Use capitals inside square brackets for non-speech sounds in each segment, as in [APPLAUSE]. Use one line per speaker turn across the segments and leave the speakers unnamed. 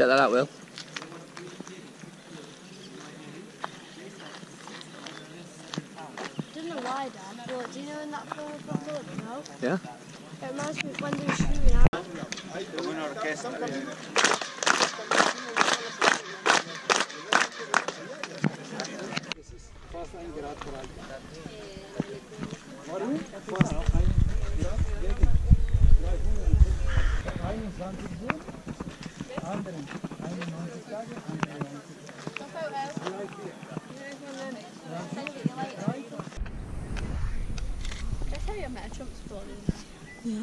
Check that out, Will.
I don't know why, Dad, but do you know in that film from Bullet No?
Yeah.
It reminds me of when they were shooting out. That's
Yeah.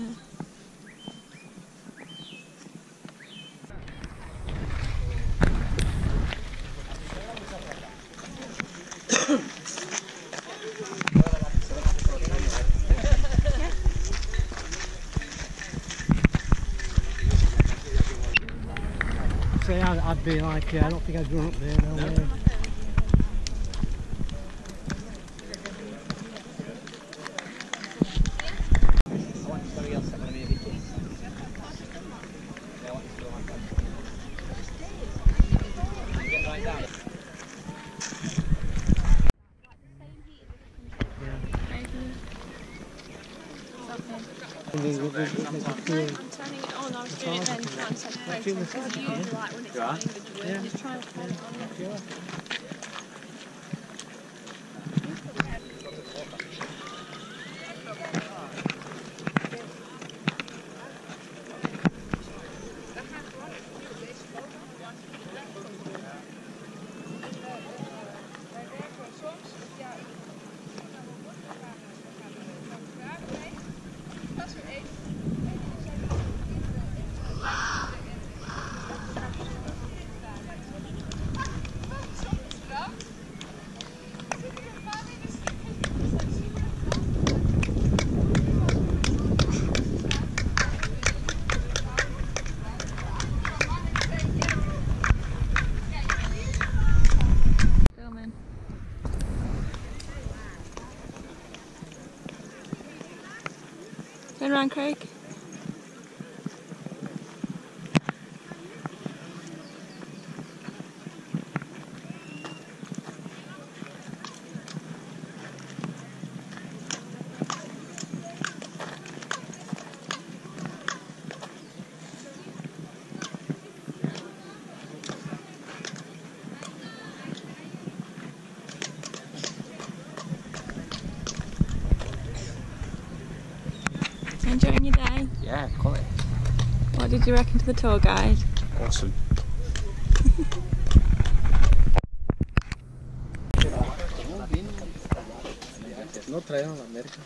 [LAUGHS]
I'd, be like, uh, I don't think I'd run up there. No, way.
I'm around, Craig. Enjoying your day?
Yeah, quality.
What did you reckon to the tour guide?
Awesome. no traían la América.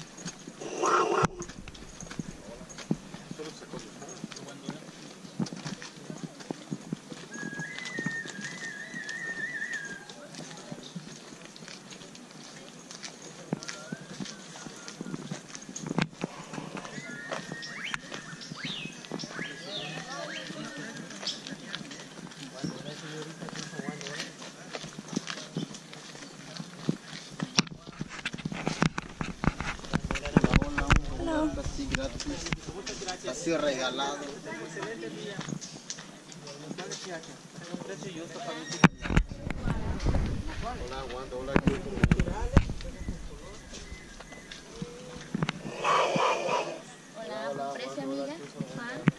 gratis, así regalado. Hola, Wanda, hola, Hola, hola, hola, hola, hola, hola,